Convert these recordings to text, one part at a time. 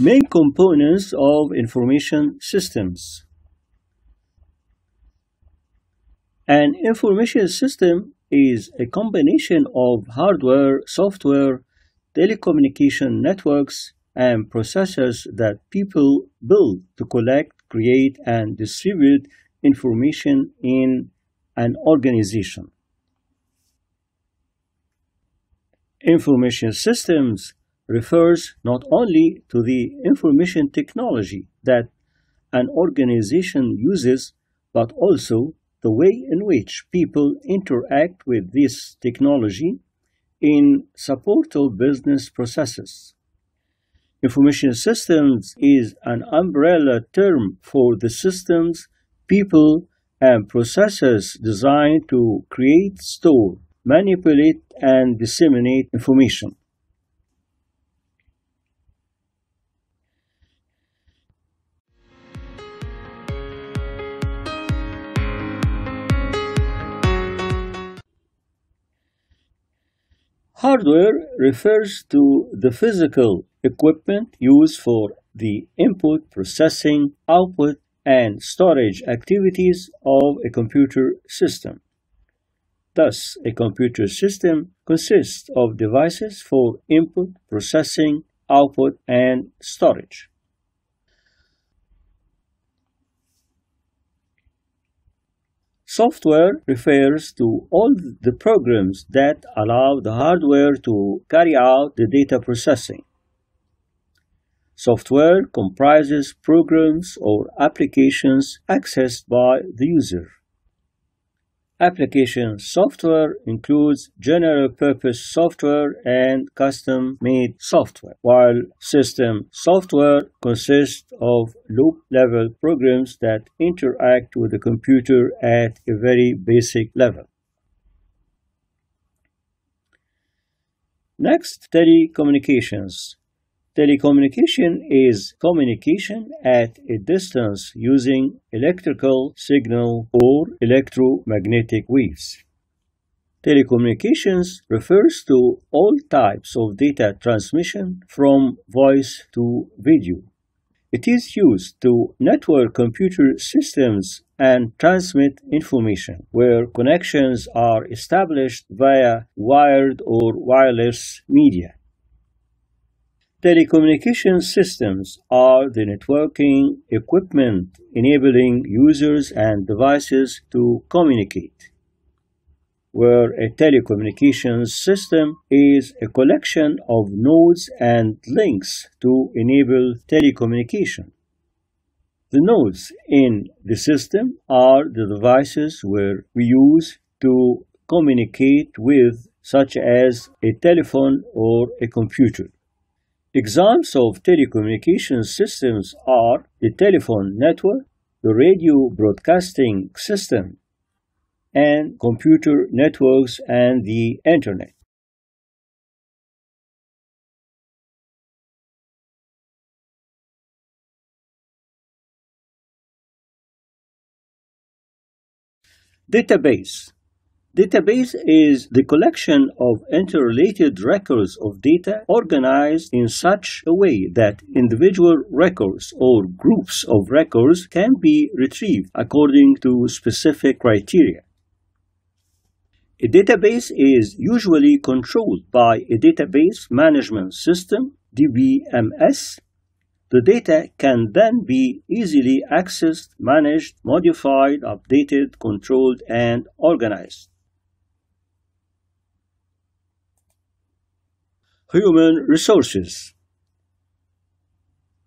Main components of information systems. An information system is a combination of hardware, software, telecommunication networks, and processors that people build to collect, create, and distribute information in an organization. Information systems refers not only to the information technology that an organization uses, but also the way in which people interact with this technology in support of business processes. Information systems is an umbrella term for the systems, people, and processes designed to create, store, manipulate, and disseminate information. Hardware refers to the physical equipment used for the input, processing, output, and storage activities of a computer system. Thus, a computer system consists of devices for input, processing, output, and storage. Software refers to all the programs that allow the hardware to carry out the data processing. Software comprises programs or applications accessed by the user. Application software includes general purpose software and custom made software, while system software consists of low level programs that interact with the computer at a very basic level. Next, telecommunications. Telecommunication is communication at a distance using electrical signal or electromagnetic waves. Telecommunications refers to all types of data transmission from voice to video. It is used to network computer systems and transmit information where connections are established via wired or wireless media. Telecommunication systems are the networking equipment enabling users and devices to communicate, where a telecommunications system is a collection of nodes and links to enable telecommunication. The nodes in the system are the devices where we use to communicate with, such as a telephone or a computer. Examples of telecommunication systems are the telephone network, the radio broadcasting system, and computer networks and the Internet. Database Database is the collection of interrelated records of data organized in such a way that individual records or groups of records can be retrieved according to specific criteria. A database is usually controlled by a database management system, DBMS. The data can then be easily accessed, managed, modified, updated, controlled, and organized. Human resources.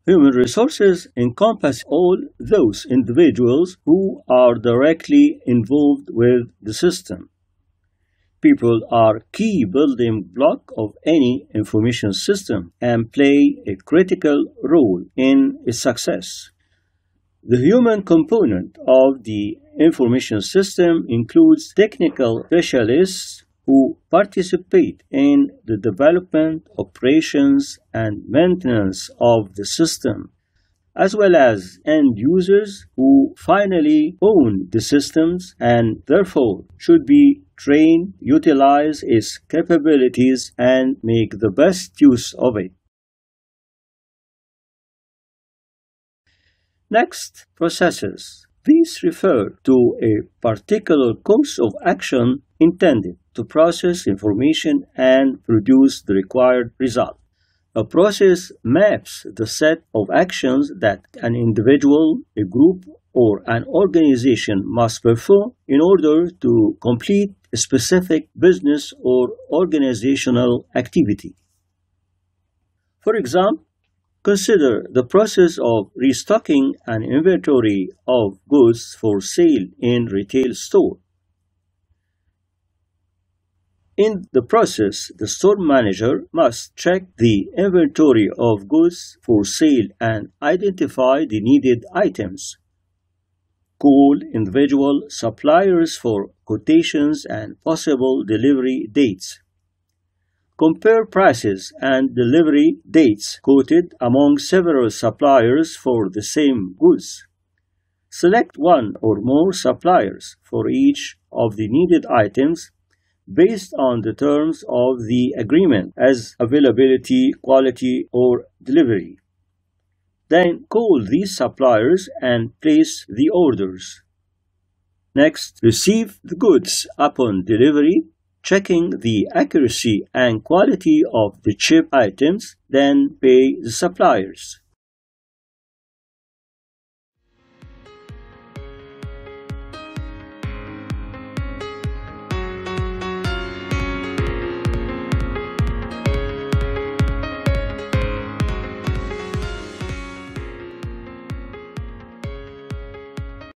Human resources encompass all those individuals who are directly involved with the system. People are key building block of any information system and play a critical role in its success. The human component of the information system includes technical specialists who participate in the development, operations, and maintenance of the system, as well as end users who finally own the systems and therefore should be trained, utilize its capabilities, and make the best use of it. Next, processes. These refer to a particular course of action intended to process information and produce the required result. A process maps the set of actions that an individual, a group, or an organization must perform in order to complete a specific business or organizational activity. For example, consider the process of restocking an inventory of goods for sale in retail store. In the process, the store manager must check the inventory of goods for sale and identify the needed items. Call individual suppliers for quotations and possible delivery dates. Compare prices and delivery dates quoted among several suppliers for the same goods. Select one or more suppliers for each of the needed items based on the terms of the agreement as availability, quality, or delivery. Then call these suppliers and place the orders. Next, receive the goods upon delivery, checking the accuracy and quality of the chip items, then pay the suppliers.